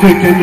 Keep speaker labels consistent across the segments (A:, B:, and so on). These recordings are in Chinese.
A: 最经典。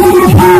A: Oh, my God.